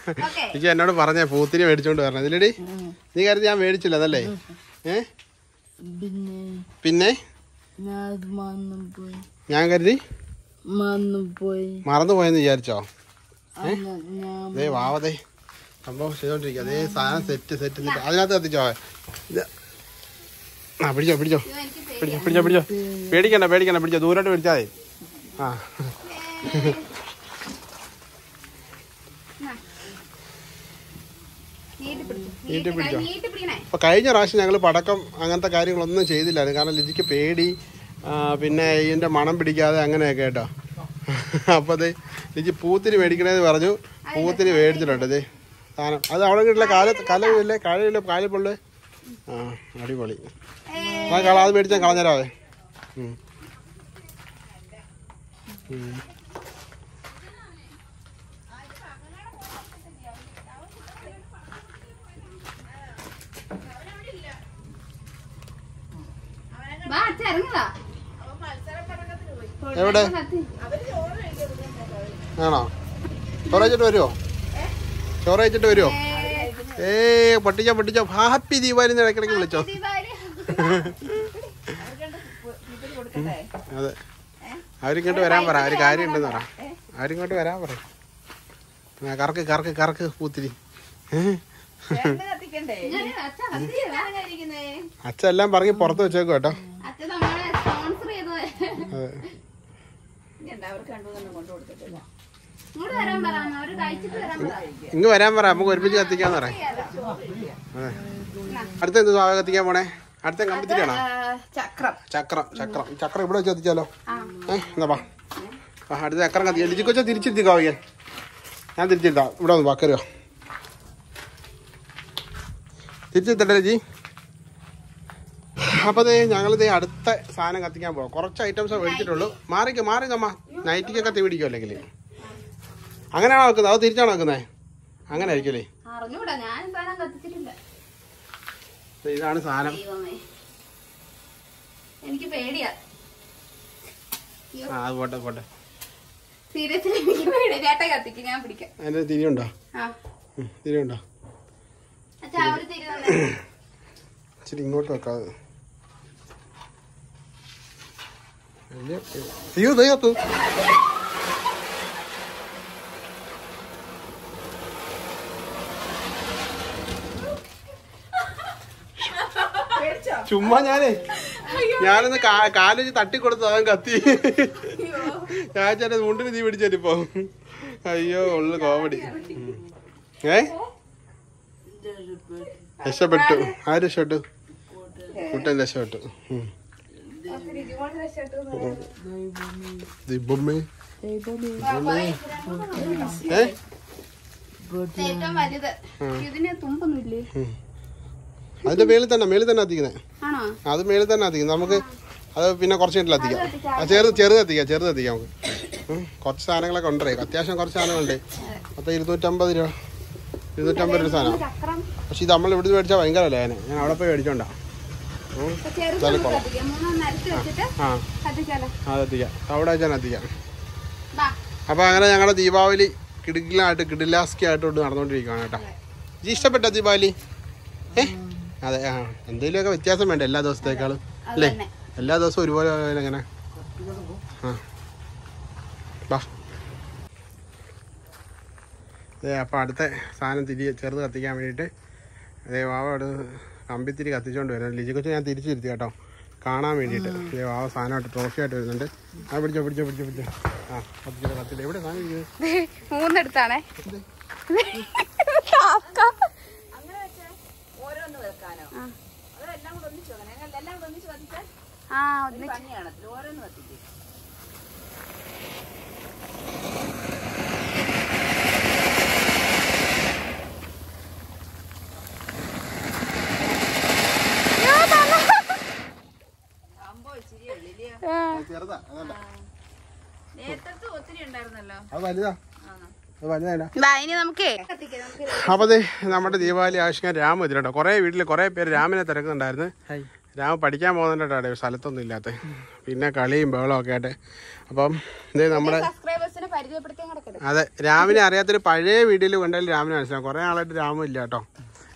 [SPEAKER 3] ഓക്കെ
[SPEAKER 1] എന്നോട് പറഞ്ഞേ പൂത്തിരി മേടിച്ചോണ്ട് വരണം. ഇതിലടി നീ കരുതി ഞാൻ മേടിച്ചില്ല അതല്ലേ? ഏ?
[SPEAKER 4] പിന്നെ
[SPEAKER 1] പിന്നെ?
[SPEAKER 4] ഞാൻ മറന്നു പോയി.
[SPEAKER 1] ഞാൻ കരുതി?
[SPEAKER 4] മറന്നു പോയി.
[SPEAKER 1] മറന്നു പോയെന്ന് വിചാരിച്ചോ?
[SPEAKER 4] ഏ?
[SPEAKER 1] അതേ വാവതേ സംഭവം ചെയ്തോണ്ടിരിക്കുക അതേ സാധനം സെറ്റ് സെറ്റ് സെറ്റ് അതിനകത്ത് കത്തിച്ചോ? ഇത്. ആ പിടിച്ചോ പിടിച്ചോ. പിടിച്ചോ പിടിച്ചോ പിടിച്ചോ. പേടിക്കണ്ട പേടിക്കണ്ട പിടിച്ചോ. ദൂരോട്ട് പിടിച്ചാതെ ആ.
[SPEAKER 3] നീട്ടി
[SPEAKER 1] പിടിക്കാം പിടിച്ചോ? അപ്പോൾ കഴിഞ്ഞ പ്രാവശ്യം ഞങ്ങൾ പടക്കം അങ്ങനത്തെ കാര്യങ്ങളൊന്നും ചെയ്തില്ലായിരുന്നു. കാരണം ലിജിക്ക് പേടി പിന്നെ ഇതിന്റെ മണം പിടിക്കാതെ അങ്ങനെയൊക്കെ കേട്ടോ. അപ്പോൾ അത് ലിജി പൂത്തിരി മേടിക്കണേന്ന് പറഞ്ഞു. പൂത്തിരി മേടിച്ചിട്ടുണ്ട് ഇത് സാധനം. അത് അവിടെ കിട്ടില്ല കാല കലയില്ലേ കാലയില്ലേ കാലിപ്പുള്ളു? ആ അടിപൊളി. അത് കള അത് മേടിച്ചാൽ കളഞ്ഞരാവേ.
[SPEAKER 3] ഇറങ്ങുതാ
[SPEAKER 1] എവിടെ? ആണോ? ചോറ് കഴിച്ചിട്ട് വരുമോ ചോറ് കഴിച്ചിട്ട് വരുമോ ഏ. പൊട്ടിച്ചോ പൊട്ടിച്ചോ. ഹാപ്പി ദീപാവലി ഇടയ്ക്കിടയ്ക്ക് വിളിച്ചോ. അതെ. അവരിങ്ങോട്ട് വരാൻ പറ. അവർ കാര്യം ഉണ്ടെന്ന് പറ. അവരിങ്ങോട്ട് വരാൻ പറ. കറക്ക് കറക്ക് കറക്ക് പൂത്തിരി. അച്ഛൻ എല്ലാം പറഞ്ഞ് പുറത്ത് വെച്ചേക്കും കേട്ടോ. ഇങ്ങ് വരാൻ പറ നമുക്ക് ഒരുമിച്ച് കത്തിക്കാന്ന് പറ. അതെ. അടുത്ത എന്ത് സ്വാഗതം കത്തിക്കാൻ പോണേ? അടുത്ത കമ്പിത്തിരിയാണോ
[SPEAKER 4] ചക്രം.
[SPEAKER 1] ചക്രം ചക്രം. ചക്രം ഇവിടെ വെച്ച് കത്തിച്ചാലോ? ഏ എന്നാ ആ അടുത്ത ചക്രം കത്തിക്കാം. ലിജി കൊച്ചാ തിരിച്ചിരുത്തിക്കോ അവയ്യൻ ഞാൻ തിരിച്ചെത്താം. ഇവിടെ ഒന്ന് വാക്കരുക തിരിച്ചെത്തട്ടെ ലിജി? അപ്പോൾ ദേ ഞങ്ങളിത് അടുത്ത സാധനം കത്തിക്കാൻ പോകാം കുറച്ച് ഐറ്റംസ് മേടിച്ചിട്ടുള്ളൂ. മാറിക്ക് മാറി നമ്മ നൈറ്റിക്കൊക്കെ തീ പിടിക്കും അല്ലെങ്കിൽ അങ്ങനെയാണോ വെക്കുന്നത്? അത് തിരിച്ചാണോ വെക്കുന്നത് അങ്ങനെ
[SPEAKER 3] കത്തിച്ചിട്ടില്ല.
[SPEAKER 1] ഇതാണ് സാധനം.
[SPEAKER 3] എനിക്ക് പേടിയാ.
[SPEAKER 1] ആ പോട്ടെ പോട്ടെ. തിരിയുണ്ടോ? തിരിയുണ്ടോ? ഇച്ചിരി ഇങ്ങോട്ട് വെക്കാതെ അയ്യോ അയ്യോ тут. ചുമ്മാ ഞാനേ ഞാനൊന്ന് കാലേജ് തട്ടിക്കൊടുത്തു അവൻ കത്തി. ഞാൻ ചേട്ടൻ മുണ്ടിന് തീ പിടിച്ചിപ്പോ അയ്യോ ഉള്ളു കോമഡി. ഏ? രക്ഷപ്പെട്ടു. ആ രക്ഷപ്പെട്ടു? കുട്ടൻ രക്ഷപ്പെട്ടു. ഉം. അതിന്റെ മേളിൽ തന്നെ മേളിൽ തന്നെ എത്തിക്കുന്നത് അത് മേളിൽ തന്നെ എത്തിക്കുന്നത് നമുക്ക് അത് പിന്നെ കുറച്ച് കഴിഞ്ഞിട്ട് എത്തിക്കാം ചെറുത് ചെറുത് എത്തിക്കാം ചെറുത് എത്തിക്കാം നമുക്ക്. കുറച്ച് സാധനങ്ങളൊക്കെ ഉണ്ടേ. അത്യാവശ്യം കുറച്ച് സാധനങ്ങളുണ്ട്. പത്ത് ഇരുന്നൂറ്റമ്പത് രൂപ ഇരുന്നൂറ്റമ്പത് രൂപ സാധനം. പക്ഷെ ഇത് നമ്മൾ ഇവിടുന്ന് മേടിച്ചാൽ ഭയങ്കര അല്ലേ ഞാൻ അവിടെ പോയി മേടിച്ചോണ്ടാ.
[SPEAKER 3] കത്തിക്കാം വെച്ചിട്ട്
[SPEAKER 1] ആ. അവിടെ വെച്ചാൽ എത്തിക്കാം
[SPEAKER 3] വാ
[SPEAKER 1] അപ്പോൾ അങ്ങനെ ഞങ്ങളുടെ ദീപാവലി കിടിലായിട്ട് കിടിലാസ്കി ആയിട്ട് കൊണ്ട് നടന്നുകൊണ്ടിരിക്കുകയാണ് കേട്ടോ. ജി ഇഷ്ടപ്പെട്ട ദീപാവലി? ഏ? അതെ ആ. എന്തെങ്കിലുമൊക്കെ വ്യത്യാസം വേണ്ട എല്ലാ ദിവസത്തേക്കാളും? അല്ലേ? എല്ലാ ദിവസവും ഒരുപോലെ എങ്ങനെ? ആ. അതെ അപ്പോൾ അടുത്ത സാധനം തിരി ചെറുത് കത്തിക്കാൻ വേണ്ടിയിട്ട്. അതേ വാവ അവിടെ കമ്പിത്തിരി കത്തിച്ചുകൊണ്ട് വരുന്നത് ലിജി കൊച്ചു ഞാൻ തിരിച്ചിരുത്തി കേട്ടോ. കാണാൻ വേണ്ടിയിട്ട്. ആ. സാധനമായിട്ട് സാധനമായിട്ട് ട്രോഫിയായിട്ട് വരുന്നുണ്ട്. ആ പിടിച്ചോ പിടിച്ചോ പിടിച്ചോ പിടിച്ചോ. ആ കത്തിച്ചോ കത്തില്ല എവിടെ സാധനം
[SPEAKER 3] മൂന്നെടുത്താണേ.
[SPEAKER 4] ഓരോന്ന് വെക്കാനോ? അതെല്ലാം കൂടെ ഒന്നിച്ച് ഓരോന്ന് ഞങ്ങൾ എല്ലാം കൂടെ ഒന്നിച്ച് കത്തിച്ചാൽ
[SPEAKER 3] ആ ഒന്ന്
[SPEAKER 4] ഭംഗിയാണ് ഓരോന്ന് കത്തിക്കും സംഭവം ഇച്ചിരി ഉള്ളിലെയോ
[SPEAKER 1] ചെറുതാ അതല്ല അത് വലുതാ.
[SPEAKER 3] ഇനി നമുക്ക്
[SPEAKER 1] അപ്പോൾ ദേ നമ്മുടെ ദീപാവലി ആവശ്യം രാമ ഇതിലുണ്ടോ. കുറേ വീട്ടിൽ കുറേ പേര് രാമനെ തിരക്കുന്നുണ്ടായിരുന്നു. രാമ പഠിക്കാൻ പോകുന്നുണ്ടാടെ സ്ഥലത്തൊന്നും ഇല്ലാത്ത. പിന്നെ കളിയും ബഹളവും ഒക്കെ ആയിട്ട്. അപ്പം ഇത് നമ്മുടെ അതെ രാമിനെ അറിയാത്തൊരു പഴയ വീഡിയോയിൽ കൊണ്ടാലും രാമിനെ മനസ്സിലാവും. കുറേ ആളായിട്ട് രാമ ഇല്ല കേട്ടോ.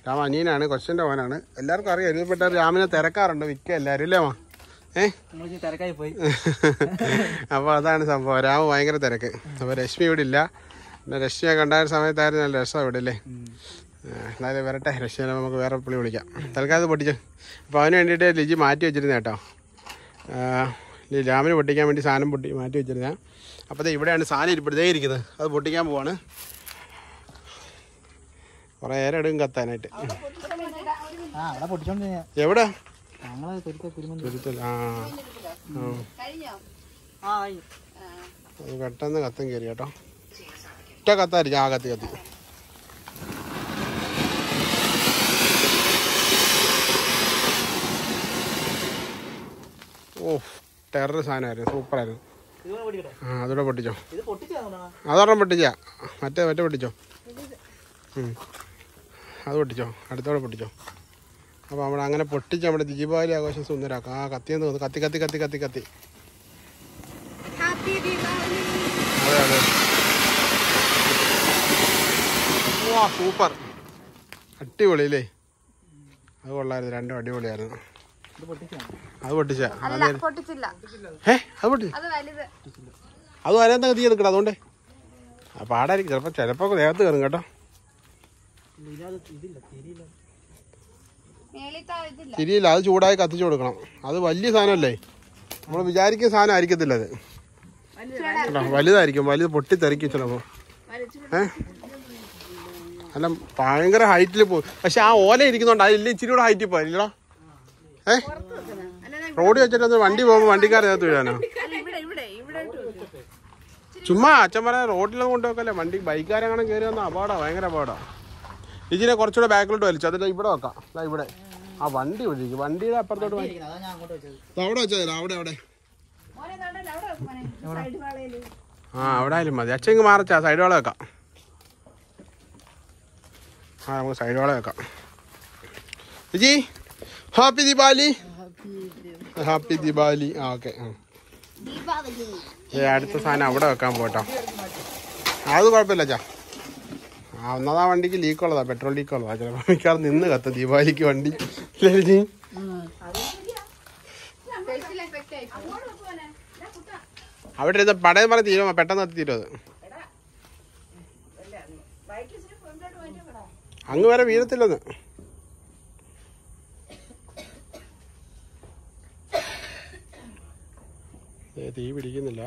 [SPEAKER 1] രാമ അനിയനാണ് കൊച്ചിന്റെ മോനാണ്. എല്ലാവർക്കും അറിയാം. എഴുതപ്പെട്ട രാമിനെ തിരക്കാറുണ്ട് മിക്ക എല്ലാവരും ഇല്ലേ മാ?
[SPEAKER 2] പോയി. <laughs>
[SPEAKER 1] അപ്പോൾ അതാണ് സംഭവം. രാമ ഭയങ്കര തിരക്ക്. അപ്പോൾ രശ്മി ഇവിടെ ഇല്ല. പിന്നെ രശ്മിയെ കണ്ടായ സമയത്തായിരുന്നു നല്ല രസം ഇവിടെ അല്ലേ എന്നാലും വരട്ടെ. രശ്മിനെ നമുക്ക് വേറെ പുള്ളി വിളിക്കാം. തൽക്കാലം പൊട്ടിച്ചു. അപ്പോൾ അവന് വേണ്ടിയിട്ട് ലിജി മാറ്റി വെച്ചിരുന്ന കേട്ടോ. രാമിന് പൊട്ടിക്കാൻ വേണ്ടി സാധനം പൊട്ടി മാറ്റി വെച്ചിരുന്ന അപ്പോൾ ദേ ഇവിടെയാണ് സാധനം ഇരിപ്പിടത്തേ ഇരിക്കുന്നത്. അത് പൊട്ടിക്കാൻ പോവാണ്. കുറേ നേരം എടുക്കും കത്താനായിട്ട്. എവിടെ? പെട്ടെന്ന് കത്തും കയറി കേട്ടോ. ഒറ്റ കത്തായിരിക്കും ആ കത്തി കത്തി. ഓ ടെറർ സാധനമായിരുന്നു സൂപ്പറായിരുന്നു. ആ അതോടെ പൊട്ടിച്ചോ. അതോടെ പൊട്ടിച്ചാ. മറ്റേ മറ്റേ പൊട്ടിച്ചോ. ഉം. അത് പൊട്ടിച്ചോ അടുത്തോടെ പൊട്ടിച്ചോ. അപ്പോൾ നമ്മൾ അങ്ങനെ പൊട്ടിച്ച് നമ്മുടെ ദീപാവലി ആഘോഷം സുന്ദരാക്കും. ആ കത്തിയെന്ന് തോന്നുന്നു. കത്തി കത്തി കത്തി കത്തി കത്തി. അതെ അതെ. വാ സൂപ്പർ. അടിപൊളി അല്ലേ അത് കൊള്ളായിരുന്നു. രണ്ടും അടിപൊളിയായിരുന്നു.
[SPEAKER 2] ഇത് പൊട്ടിച്ചാ.
[SPEAKER 1] അത് പൊട്ടിച്ച
[SPEAKER 3] അല്ല പൊട്ടിച്ചില്ല.
[SPEAKER 1] ഏ അത് പൊട്ടി.
[SPEAKER 3] അത് വലുത്.
[SPEAKER 1] അത് വരാത്ത തീ നിൽക്കണം അതുകൊണ്ട്. ആ പാടായിരിക്കും. ചിലപ്പോൾ ചിലപ്പോൾ ദേഹത്ത് കയറും കേട്ടോ.
[SPEAKER 2] ഇതില്ല തിരിയില്ല
[SPEAKER 1] അത് ചൂടായി കത്തിച്ചു കൊടുക്കണം. അത് വലിയ സാധനമല്ലേ? നമ്മൾ വിചാരിക്കുന്ന സാധനം ആയിരിക്കത്തില്ല അത്. വലുതായിരിക്കും വലുത് പൊട്ടിത്തെറിക്കും ചിലപ്പോൾ ഏ? അല്ല ഭയങ്കര ഹൈറ്റിൽ പോയി പക്ഷെ ആ ഓല ഇരിക്കുന്നുണ്ട് അതില്ല ഇച്ചിരി കൂടെ ഹൈറ്റിൽ പോയില്ലടാ ഏ? റോഡ് വെച്ചിട്ട് വണ്ടി പോകുമ്പോൾ വണ്ടിക്കാരകത്ത് വീഴാനോ. ചുമ്മാ അച്ഛൻ പറയാൻ റോഡിലൊന്നും കൊണ്ടുവെക്കല്ലേ വണ്ടി ബൈക്കാരെങ്ങനെ കയറി വന്നാ അപകടാ ഭയങ്കര അപകടാ. ഇതിനെ കുറച്ചുകൂടെ ബാക്കിലോട്ട് വലിച്ചു. അതിന്റെ ഇവിടെ വെക്കാം. ഇവിടെ. ആ വണ്ടി ഒഴിക്കും വണ്ടിയുടെ അപ്പുറത്തോട്ട് വണ്ടി
[SPEAKER 2] അതാ ഞാൻ അങ്ങോട്ട് വെച്ചത്.
[SPEAKER 1] അവിടെ വെച്ചാൽ അവിടെ അവിടെ. ആ അവിടെ ആയാലും മതി. അച്ഛൻ ഇങ്ങ് മാറച്ചാ. സൈഡ് വാള വെക്കാം. ആ നമുക്ക് സൈഡ് വാള വെക്കാം. ചേച്ചി ഹാപ്പി ദീപാവലി. ഹാപ്പി ദീപാവലി. ആ ഓക്കെ. അടുത്ത സാധനം അവിടെ വെക്കാൻ പോട്ടോ. അത് കുഴപ്പമില്ല ചാ ആ ഒന്നതാ വണ്ടിക്ക് ലീക്ക് ഉള്ളതാ പെട്രോൾ ലീക്ക് ഉള്ളതാ. ചിലപ്പോൾ മിക്കവാറും നിന്ന് കത്ത ദീപാവലിക്ക് വണ്ടി. അവിടെ ഇരുന്ന് പടയം പറഞ്ഞ് തീരുമോ പെട്ടെന്ന് എത്തി തീരും അത്. അങ്ങ് വരെ വീഴത്തില്ലെന്ന്. തീ പിടിക്കുന്നില്ല.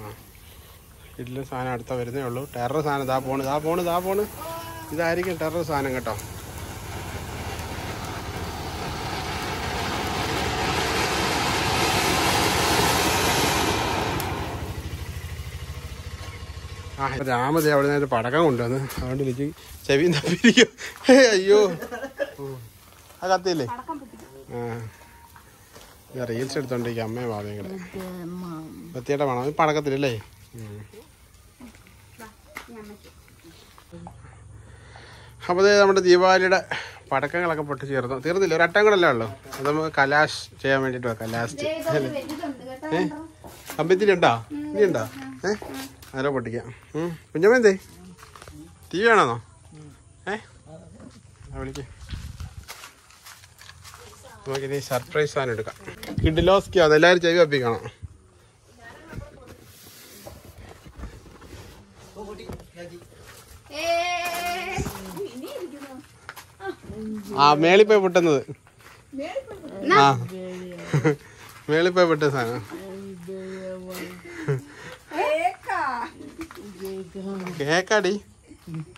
[SPEAKER 1] ആ. ഇല്ല സാധനം അടുത്ത വരുന്നേ ഉള്ളൂ. ടെറർ സാധനം ദാ പോണ് ദാ പോണ് ദാ പോണ്. ഇതായിരിക്കും ടെറർ സാധനം കേട്ടോ. ആ രാമദേ അവിടെ നിന്ന് പടക്കം കൊണ്ടുവന്ന് അതുകൊണ്ട് എനിക്ക് ചെവിയും തപ്പിരിക്കും അയ്യോ. ആ കത്തിയില്ലേ? ആ. റീൽസ് എടുത്തോണ്ടിരിക്കും അമ്മയും ഭാവിയും കൂടെ. വേണം? പടക്കത്തിലല്ലേ. അപ്പോൾ ഇത് നമ്മുടെ ദീപാവലിയുടെ പടക്കങ്ങളൊക്കെ പൊട്ടി ചേർന്നു തീർന്നില്ല? ഒരു അട്ടം കൂടെ അല്ലേ ഉള്ളൂ. അത് നമുക്ക് കലാശ് ചെയ്യാൻ വേണ്ടിയിട്ട് വെക്കാം. ലാസ്റ്റ് ഏ? കമ്പിത്തിരി ഉണ്ടോ? ഇനി ഉണ്ടോ? ഏ? ആരോ പൊട്ടിക്കാം. കുഞ്ഞമ്മ എന്തേ? ടി വി ആണോ ഏ? ആ നമുക്കിനി സർപ്രൈസ് സാധനം എടുക്കാം. കിഡിലോസ്കി അതെല്ലാവരും ചെവി കപ്പിക്കണം ആ മേളിൽ പോയി പൊട്ടുന്നത്. ആ. മേളിൽ പോയി പൊട്ട സാധനം. കേക്കാടി.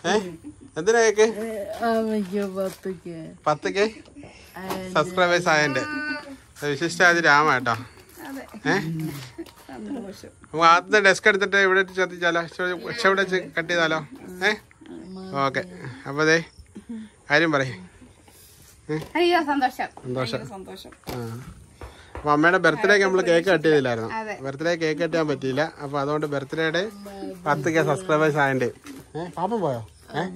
[SPEAKER 1] ഏ? എന്തിനാ കേക്ക്? പത്തക്ക്? സബ്സ്ക്രൈബേഴ്സ് ആയതിന്റെ. വിശിഷ്ടാതി രാമ കേട്ടോ. ഏ? നമുക്ക് ആദ്യത്തെ ഡെസ്ക് എടുത്തിട്ട് ഇവിടെ ചത്തിച്ചാലോ? ഇവിടെ കട്ട് ചെയ്താലോ? ഏ? ഓക്കെ. അപ്പൊ അതെ കാര്യം പറയേ.
[SPEAKER 3] അയ്യോ സന്തോഷം.
[SPEAKER 1] സന്തോഷം. അപ്പൊ അമ്മയുടെ ബർത്ത്ഡേക്ക് നമ്മൾ കേക്ക് കട്ട് ചെയ്തില്ലായിരുന്നു? ബർത്ത്ഡേ കേക്ക് കട്ട് ചെയ്യാൻ പറ്റിയില്ല. അപ്പൊ അതുകൊണ്ട് ബർത്ത്ഡേയുടെ പത്ത് കെ സബ്സ്ക്രൈബേഴ്സ് ആയതിന്റെ പാപ്പം പോയോ? ഏഹ്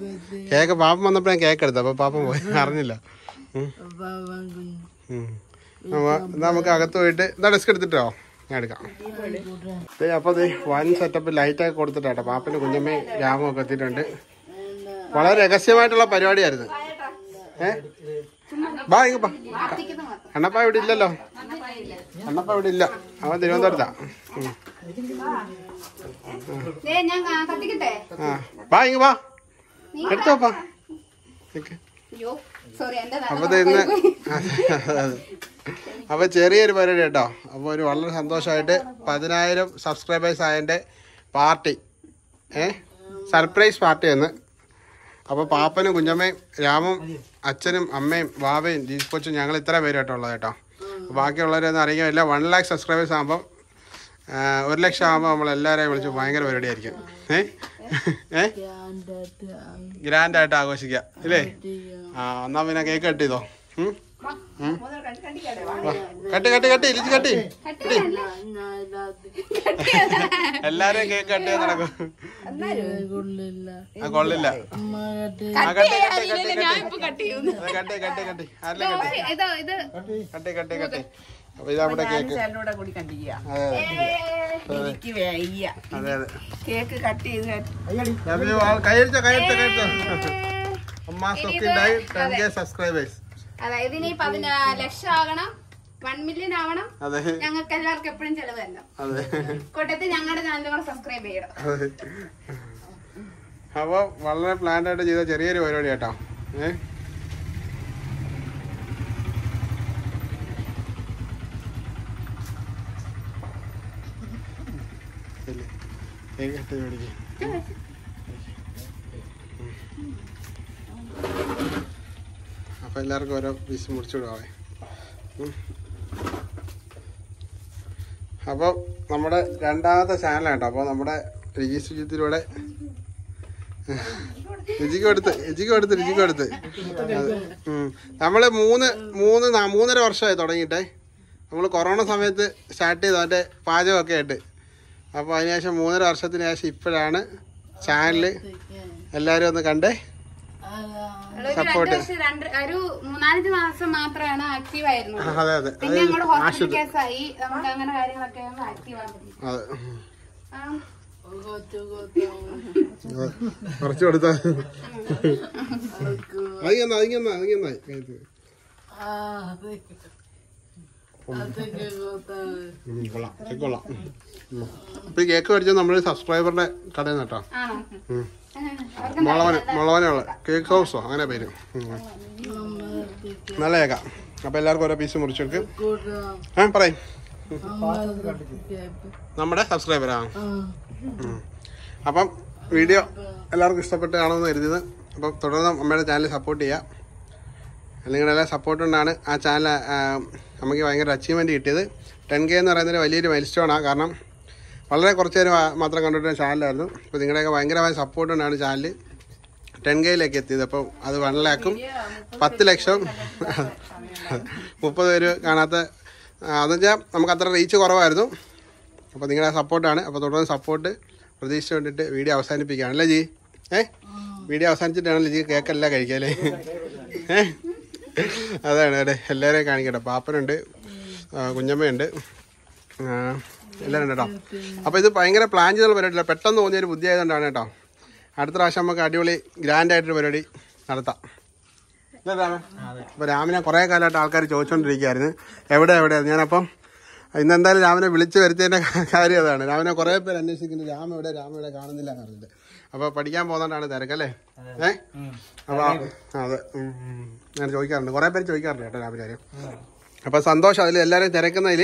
[SPEAKER 1] കേക്ക് പാപ്പം വന്നപ്പോഴേ കേക്ക് എടുത്തു അപ്പൊ പാപ്പം പോയി? <laughs> അറിഞ്ഞില്ല. നമുക്ക് അകത്ത് പോയിട്ട് എന്താ ഡെസ്ക് എടുത്തിട്ടോ? ഞാൻ എടുക്കാം. ദേ, അപ്പൊ ദേ വൻ സെറ്റപ്പ് ലൈറ്റ് ഒക്കെ കൊടുത്തിട്ടാട്ടോ പാപ്പന്റെ കുഞ്ഞമ്മേ രാമൊക്കെ എത്തിയിട്ടുണ്ട്. വളരെ രഹസ്യമായിട്ടുള്ള പരിപാടിയായിരുന്നു. ഏ? ബാ ഇങ്ങ അണ്ണപ്പ ഇവിടെ ഇല്ലല്ലോ. അണ്ണപ്പ ഇവിടെ ഇല്ല. അവൻ തിരുവനന്തപുരത്താ. ബാ ഇങ്ങ ബാ എടുത്തോ പാ നിക്ക്.
[SPEAKER 3] അയ്യോ സോറി എന്റെ
[SPEAKER 1] അപ്പൊ ഇന്ന് <laughs> അപ്പൊ ചെറിയൊരു പരിപാടി കേട്ടോ. അപ്പൊ ഒരു വളരെ സന്തോഷമായിട്ട് പതിനായിരം സബ്സ്ക്രൈബേഴ്സ് ആയതിന്റെ പാർട്ടി. ഏ? സർപ്രൈസ് പാർട്ടി എന്ന് അപ്പൊ പാപ്പനും കുഞ്ഞമ്മയും രാമും അച്ഛനും അമ്മയും വാവയും ജീസ് കൊച്ചും ഞങ്ങൾ ഇത്ര പേര് കേട്ടോ. ഉള്ളത് കേട്ടോ ബാക്കിയുള്ളവരൊന്നും അറിയില്ല വൺ ലാക്ക് സബ്സ്ക്രൈബേഴ്സ് ആകുമ്പം ഒരു ലക്ഷം ആകുമ്പോൾ നമ്മൾ എല്ലാവരെയും വിളിച്ച് ഭയങ്കര പരിപാടിയായിരിക്കും. ഏ? ഏ? ഗ്രാൻഡ് ആയിട്ട് ആഘോഷിക്കുക. ഇല്ലേ? ആ എന്നാ പിന്നെ കേക്ക് കട്ട് ചെയ്തോ. കട്ട് കട്ട് കട്ട് ഇരിച്ച് കട്ടി. എല്ലാരും കേക്ക് കട്ട് ചെയ്ത് നടക്കും കൊള്ളില്ല. ആ, കട്ട്, കട്ട്, കട്ട്, കട്ട്. അത് കട്ട്, കട്ട്, കട്ട്. ആരെല്ലാം കട്ട്?
[SPEAKER 3] ഇത് ഇത്
[SPEAKER 1] കട്ട്, കട്ട്, കട്ട്. അപ്പൊ ഇതാ കേക്ക്. അതെ അതെ.
[SPEAKER 2] കേക്ക് കട്ട് ചെയ്ത്
[SPEAKER 1] അയ്യോ, ആ, കൈയടിച്ചോ കൈയടിച്ചോ കൈയടിച്ചോ അമ്മ ടെൻ കെ സബ്സ്ക്രൈബേഴ്സ്
[SPEAKER 3] അതായത് ഇനി പതിനാ ലക്ഷം ആകണം. വൺ മില്യൺ ആവണം. ഞങ്ങൾക്ക് എല്ലാവർക്കും എപ്പോഴും ചെലവ് തന്നെ
[SPEAKER 1] അതെ.
[SPEAKER 3] കൂട്ടത്തിൽ ഞങ്ങളുടെ ചാനൽ കൂടെ സബ്സ്ക്രൈബ് ചെയ്യണം.
[SPEAKER 1] അപ്പൊ വളരെ പ്ലാൻഡ് ആയിട്ട് ചെയ്ത ചെറിയൊരു പരിപാടി കേട്ടോ. ഏ? ഇല്ലേ? കേക്ക് കട്ട് ചെയ്ത് പിടിക്ക്. അപ്പൊ എല്ലാവർക്കും ഓരോ പീസ് മുറിച്ചിടുവാവേ അപ്പോൾ നമ്മുടെ രണ്ടാമത്തെ ചാനലാണ് കേട്ടോ. അപ്പോൾ നമ്മുടെ രുചി ശുചിത്തിലൂടെ രുചിക്ക് കൊടുത്ത് രുചിക്ക് കൊടുത്ത് രുചിക്ക് കൊടുത്ത്. നമ്മൾ മൂന്ന് മൂന്ന് മൂന്നര വർഷമായി തുടങ്ങിയിട്ടേ. നമ്മൾ കൊറോണ സമയത്ത് സ്റ്റാർട്ട് ചെയ്തു അതിന്റെ പാചകമൊക്കെ ആയിട്ട്. അപ്പോൾ അതിനുശേഷം മൂന്നര വർഷത്തിന് ശേഷം ഇപ്പോഴാണ് ചാനൽ എല്ലാവരും ഒന്ന് കണ്ടേ.
[SPEAKER 3] രണ്ട് ഒരു മൂന്നാലഞ്ച് മാസം മാത്രമാണ് ആക്റ്റീവ് ആയിരുന്നു.
[SPEAKER 1] അതെ അതെ.
[SPEAKER 3] പിന്നെ
[SPEAKER 1] അത്
[SPEAKER 3] ഹോസ്പിറ്റൽ കേസായി നമുക്ക് അങ്ങനെ കാര്യങ്ങളൊക്കെ ആക്റ്റീവ് ആകുന്നത്
[SPEAKER 1] അതെ.
[SPEAKER 3] ആ,
[SPEAKER 1] അതെ. കുറച്ച് കൊടുത്താ അതിങ്ങന്നാ അതിങ്ങന്നാ അതിങ്ങന്നായി കഴുത്ത്. ഉം, കൊള്ളാം കൊള്ളാം. അപ്പൊ കേക്ക് മേടിച്ചത് നമ്മുടെ സബ്സ്ക്രൈബറിന്റെ കടയിൽ
[SPEAKER 3] നിട്ടാ
[SPEAKER 1] മുളവന് മുളവനുള്ള കേക്ക് ഹൗസോ അങ്ങനെ പേര്. നല്ല കേക്കാ. അപ്പൊ എല്ലാവർക്കും ഓരോ പീസ് മുറിച്ചെടുക്കും ആ പറയും. നമ്മുടെ സബ്സ്ക്രൈബറാ. അപ്പം വീഡിയോ എല്ലാവർക്കും ഇഷ്ടപ്പെട്ടാണോ എന്ന് കരുതിയത്. അപ്പം തുടർന്ന് അമ്മയുടെ ചാനൽ സപ്പോർട്ട് ചെയ്യുക നിങ്ങളുടെ എല്ലാ സപ്പോർട്ട് കൊണ്ടാണ് ആ ചാനൽ നമുക്ക് ഭയങ്കര അച്ചീവ്മെന്റ് കിട്ടിയത്. ടെൻ കെ എന്ന് പറയുന്നത് വലിയൊരു മൈൽ സ്റ്റോണാണ് കാരണം വളരെ കുറച്ച് നേരം മാത്രം കണ്ടിട്ട് ചാനലായിരുന്നു അപ്പോൾ നിങ്ങളുടെയൊക്കെ ഭയങ്കരമായ സപ്പോർട്ട് കൊണ്ടാണ് ചാനൽ ടെൻ കെയിലേക്ക് എത്തിയത്. അപ്പോൾ അത് വൺ ലാക്കും പത്ത് ലക്ഷം. മുപ്പത് പേര് കാണാത്ത അതെന്ന് വെച്ചാൽ നമുക്ക് അത്ര റീച്ച് കുറവായിരുന്നു. അപ്പോൾ നിങ്ങളുടെ സപ്പോർട്ടാണ്. അപ്പോൾ തുടർന്ന് സപ്പോർട്ട് പ്രതീക്ഷിച്ച് വേണ്ടിയിട്ട് വീഡിയോ അവസാനിപ്പിക്കുകയാണ്. അല്ലേ ജി? ഏ? വീഡിയോ അവസാനിച്ചിട്ടാണല്ലേ ജി കേക്കെല്ലാം കഴിക്കാല്ലേ? ഏ? അതാണ് അവിടെ എല്ലാവരെയും കാണിക്കട്ടെ. പാപ്പനുണ്ട് കുഞ്ഞമ്മയുണ്ട്. എല്ലാവരും കേട്ടോ. അപ്പോൾ ഇത് ഭയങ്കര പ്ലാൻ ചെയ്തുള്ള പരിപാടിയില്ല. പെട്ടെന്ന് തോന്നിയൊരു ബുദ്ധി ആയതുകൊണ്ടാണ് കേട്ടോ. അടുത്ത പ്രാവശ്യം നമുക്ക് അടിപൊളി ഗ്രാൻഡ് ആയിട്ടൊരു പരിപാടി നടത്താം. അപ്പോൾ രാമിനെ കുറേ കാലമായിട്ട് ആൾക്കാർ ചോദിച്ചുകൊണ്ടിരിക്കുകയായിരുന്നു എവിടെ എവിടെയായിരുന്നു ഞാനപ്പം ഇന്ന് എന്തായാലും രാമനെ വിളിച്ചു വരുത്തിയതിന്റെ കാര്യം അതാണ്. രാമനെ കുറേ പേര് അന്വേഷിക്കുന്നു. രാമ എവിടെ? രാമ എവിടെ? കാണുന്നില്ല എന്ന് അപ്പോൾ പഠിക്കാൻ പോകുന്നതുകൊണ്ടാണ് തിരക്കല്ലേ ഏ? അപ്പൊ അതെ. ഞാൻ ചോദിക്കാറുണ്ട്. കുറെ പേര് ചോദിക്കാറുണ്ട് കേട്ടോ രാവിലെ അപ്പോൾ സന്തോഷം. അതിൽ എല്ലാവരും തിരക്കുന്നതിൽ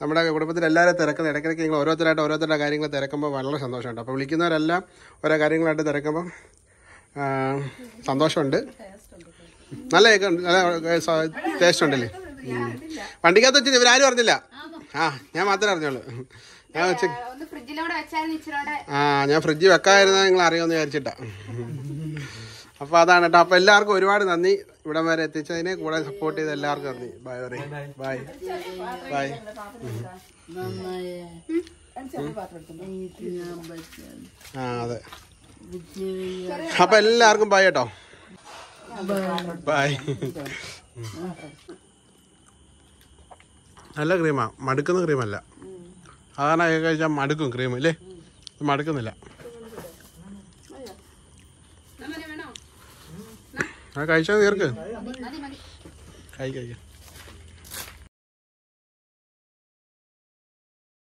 [SPEAKER 1] നമ്മുടെ കുടുംബത്തിൽ എല്ലാവരും തിരക്കുന്ന ഇടയ്ക്കിടയ്ക്ക് നിങ്ങൾ ഓരോരുത്തരായിട്ട് ഓരോരുത്തരുടെ കാര്യങ്ങൾ തിരക്കുമ്പോൾ വളരെ സന്തോഷമുണ്ട് അപ്പോൾ വിളിക്കുന്നവരെല്ലാം ഓരോ കാര്യങ്ങളായിട്ട് തിരക്കുമ്പോൾ സന്തോഷമുണ്ട്. നല്ല ടേസ്റ്റ് ഉണ്ടല്ലേ. വണ്ടിക്കകത്ത് വെച്ചിട്ട് ഇവരാരും അറിഞ്ഞില്ല. ആ ഞാൻ മാത്രമേ അറിഞ്ഞോളൂ ആ ഞാൻ ഫ്രിഡ്ജിൽ വെക്കാതിരുന്ന നിങ്ങൾ അറിയുമെന്ന് വിചാരിച്ചിട്ടാ. അപ്പൊ അതാണ് കേട്ടോ അപ്പൊ എല്ലാവർക്കും ഒരുപാട് നന്ദി. ഇവിടം വരെ എത്തിച്ചതിനെ കൂടെ സപ്പോർട്ട് ചെയ്ത എല്ലാവർക്കും നന്ദി. ബൈ പറയും ബൈ ബൈ ആ അതെ. അപ്പൊ എല്ലാവർക്കും ബൈ കേട്ടോ ബൈ നല്ല ക്രീമാ മടുക്കുന്ന ക്രീമല്ല സാധാരണ കഴിച്ചാൽ മടുക്കും ക്രീം അല്ലേ മടുക്കുന്നില്ല. ആ കഴിച്ചാൽ തീർക്ക് കഴിക്കാം.